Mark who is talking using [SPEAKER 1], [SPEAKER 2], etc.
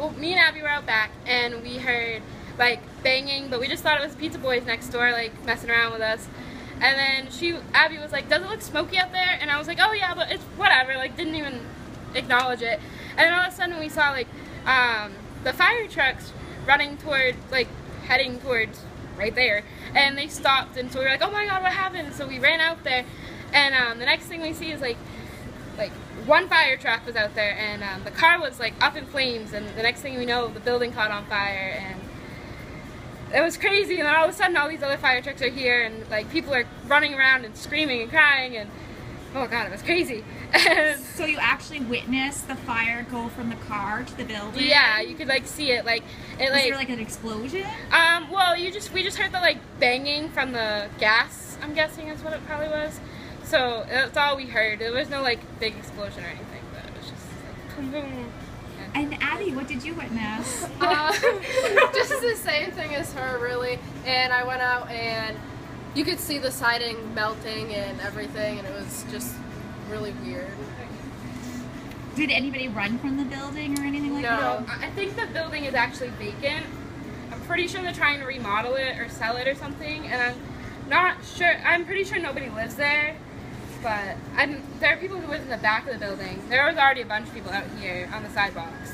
[SPEAKER 1] well, me and Abby were out back, and we heard like banging, but we just thought it was Pizza Boys next door, like messing around with us. And then she, Abby was like, "Does it look smoky out there?" And I was like, "Oh yeah, but it's whatever." Like didn't even acknowledge it. And then all of a sudden we saw like um, the fire trucks running toward, like heading towards right there, and they stopped, and so we were like, "Oh my god, what happened?" So we ran out there, and um, the next thing we see is like like one fire truck was out there and um, the car was like up in flames and the next thing we know the building caught on fire and it was crazy and then all of a sudden all these other fire trucks are here and like people are running around and screaming and crying and oh god it was crazy.
[SPEAKER 2] So you actually witnessed the fire go from the car to the building?
[SPEAKER 1] Yeah you could like see it like it
[SPEAKER 2] was
[SPEAKER 1] like
[SPEAKER 2] there like an explosion?
[SPEAKER 1] Um well you just we just heard the like banging from the gas i'm guessing is what it probably was so that's all we heard. There was no like big explosion or anything, but it was just like boom, boom.
[SPEAKER 2] Yeah. And Abby, what did you witness?
[SPEAKER 3] Uh, just the same thing as her, really. And I went out and you could see the siding melting and everything, and it was just really weird.
[SPEAKER 2] Did anybody run from the building or anything like
[SPEAKER 3] no.
[SPEAKER 2] that?
[SPEAKER 1] No, I think the building is actually vacant. I'm pretty sure they're trying to remodel it or sell it or something, and I'm not sure. I'm pretty sure nobody lives there but I'm, there are people who live in the back of the building. There was already a bunch of people out here on the sidewalks.